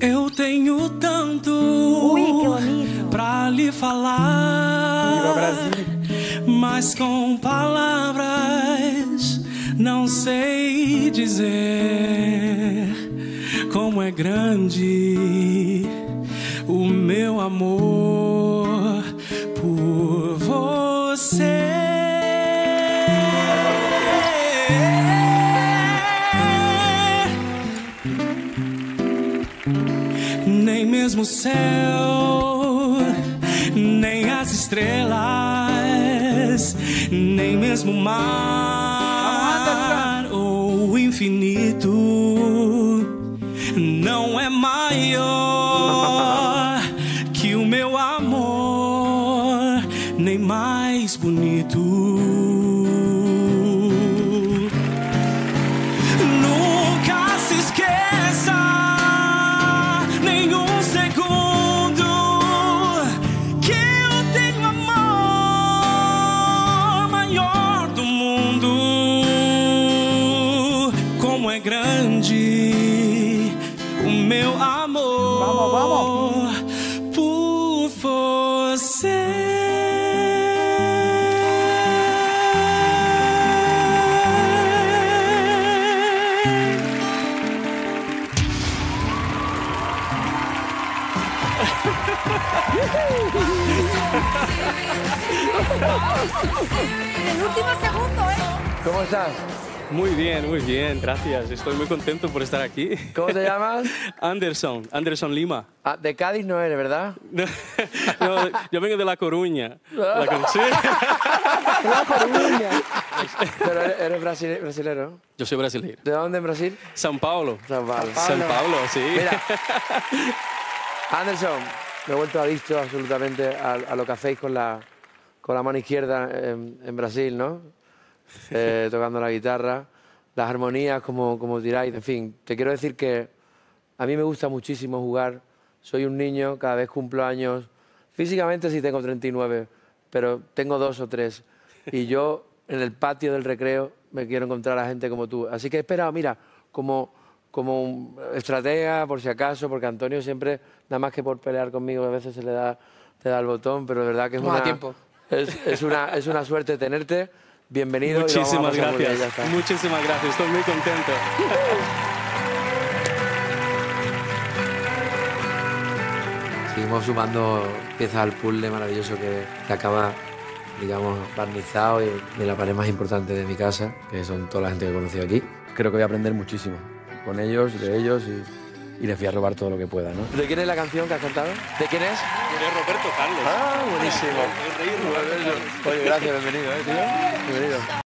Eu tenho tanto pra lhe falar, mas com palavras não sei dizer como é grande o meu amor por você. Nem mesmo o céu, nem as estrelas, nem mesmo o mar ou o infinito não é maior que o meu amor, nem mais bonito. É grande o meu amor Vamos, vamos. por você. ¿eh? ¿Cómo estás? Muy bien, muy bien, gracias. Estoy muy contento por estar aquí. ¿Cómo te llamas? Anderson, Anderson Lima. Ah, de Cádiz no eres, ¿verdad? No, no, yo vengo de La Coruña. La Coru- sí. Pero eres, brasile- brasilero. Yo soy brasileño. ¿De dónde en Brasil? San Paulo. San Pablo. San Pablo, sí. Mira, Anderson, me he vuelto adicto absolutamente a, a lo que hacéis con la, con la mano izquierda en, en Brasil, ¿no? Eh, tocando la guitarra, las armonías, como, como tiráis, en fin. Te quiero decir que a mí me gusta muchísimo jugar. Soy un niño, cada vez cumplo años. Físicamente sí tengo 39, pero tengo dos o tres. Y yo en el patio del recreo me quiero encontrar a gente como tú. Así que he esperado, mira, como, como un estratega, por si acaso, porque Antonio siempre, nada más que por pelear conmigo, a veces se le da, te da el botón, pero de verdad que es una, tiempo. Es, es una, es una suerte tenerte. Bienvenido. y lo vamos a Muchísimas bien, gracias. ya. Muchísimas gracias. Estoy muy contento. Seguimos sumando piezas al puzzle maravilloso que, que acaba, digamos, barnizado y de la pared más importante de mi casa, que son toda la gente que he conocido aquí. Creo que voy a aprender muchísimo con ellos, de ellos y, y les voy a robar todo lo que pueda, ¿no? ¿De quién es la canción que has cantado? ¿De quién es? De Roberto Carlos. Ah, buenísimo. Oye, gracias, bienvenido, ¿eh, tío? Bienvenido.